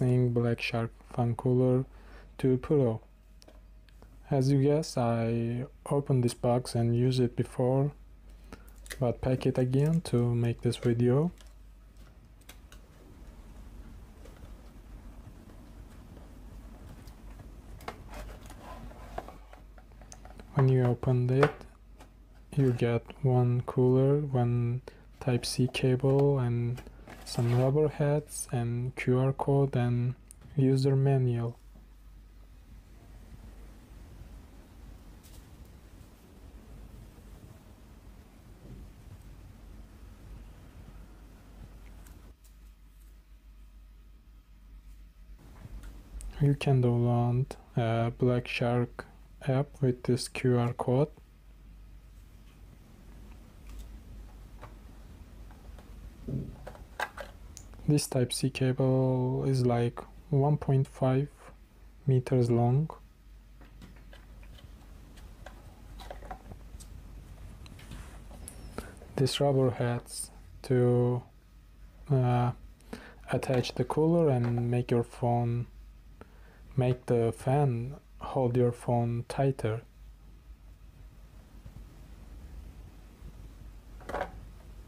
unboxing Black Shark Fun Cooler 2 Pro. As you guess, I opened this box and used it before, but pack it again to make this video. When you open it, you get one cooler, one Type-C cable and some rubber heads and QR code and user manual. You can download a Black Shark app with this QR code This Type-C cable is like 1.5 meters long. This rubber heads to uh, attach the cooler and make your phone make the fan hold your phone tighter.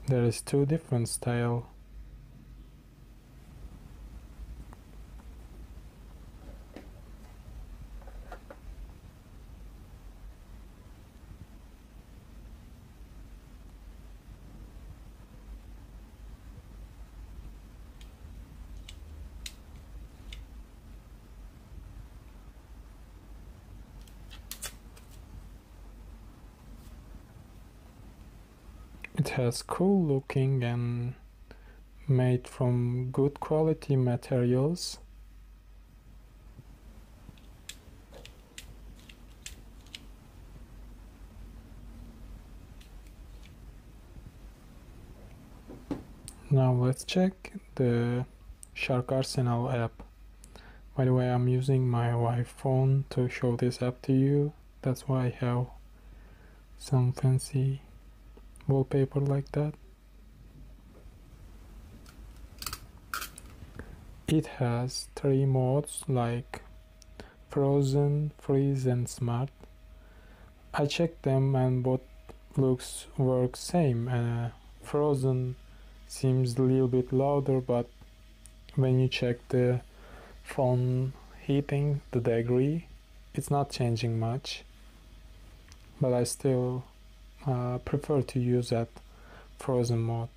There is two different style It has cool looking and made from good quality materials. Now let's check the Shark Arsenal app. By the way, I'm using my iPhone to show this app to you. That's why I have some fancy wallpaper like that. It has three modes like frozen freeze and smart. I checked them and both looks work same. Uh, frozen seems a little bit louder but when you check the phone heating the degree it's not changing much. But i still uh, prefer to use that frozen mode.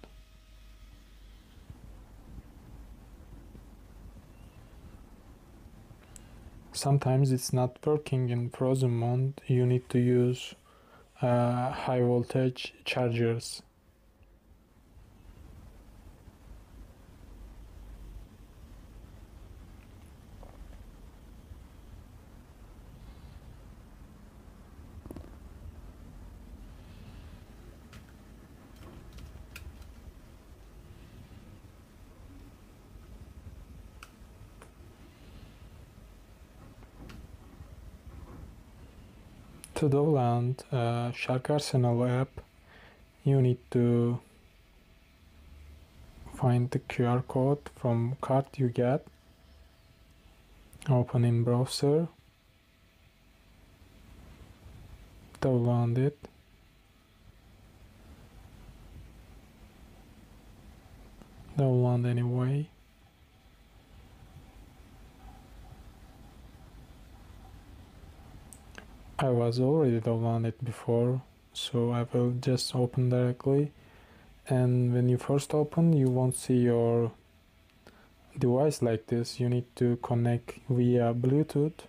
Sometimes it's not working in frozen mode, you need to use uh, high voltage chargers to download uh, Shark Arsenal app, you need to find the QR code from card you get, open in browser, download it, download anyway. I was already downloaded before so I will just open directly. And when you first open you won't see your device like this. You need to connect via Bluetooth.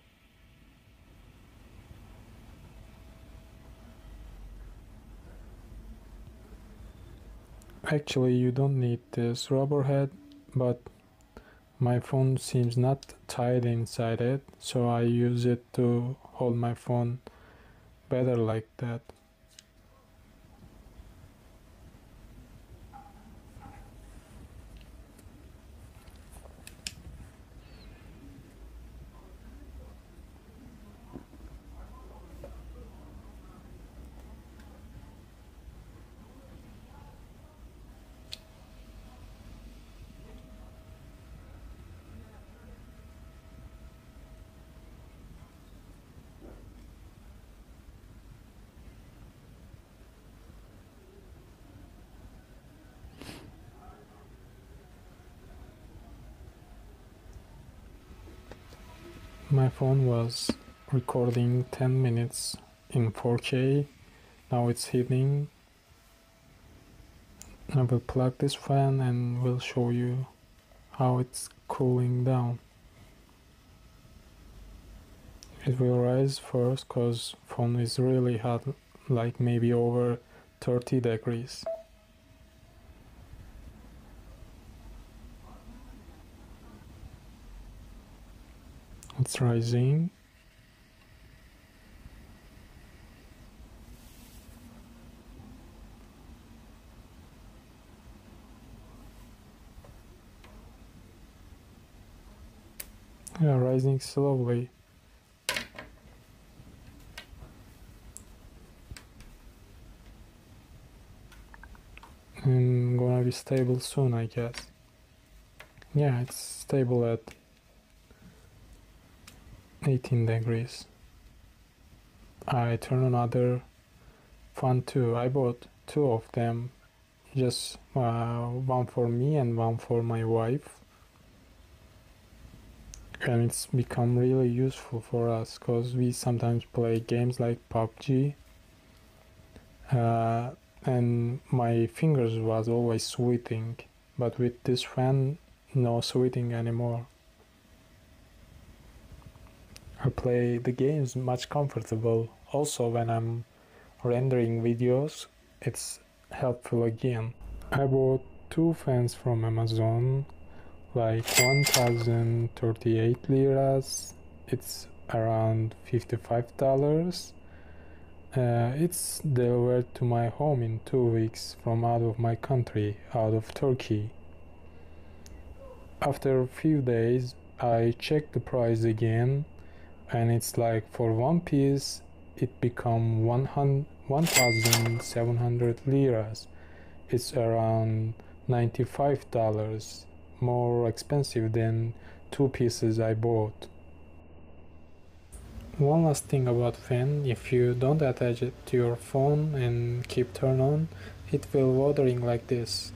Actually you don't need this rubber head but my phone seems not tied inside it so I use it to hold my phone better like that My phone was recording 10 minutes in 4K. Now it's hitting. I will plug this fan and will show you how it's cooling down. It will rise first cause phone is really hot like maybe over 30 degrees. It's rising. Yeah, rising slowly. And gonna be stable soon, I guess. Yeah, it's stable at 18 degrees. I turn another fan too. I bought two of them, just uh, one for me and one for my wife. And it's become really useful for us because we sometimes play games like PUBG. Uh, and my fingers was always sweating, but with this fan, no sweating anymore. I play the games much comfortable. Also, when I'm rendering videos, it's helpful again. I bought two fans from Amazon, like 1038 liras. It's around $55. Uh, it's delivered to my home in two weeks from out of my country, out of Turkey. After a few days, I checked the price again and it's like for one piece it become 1700 liras. It's around 95 dollars more expensive than two pieces i bought. One last thing about fan if you don't attach it to your phone and keep turn on it will watering like this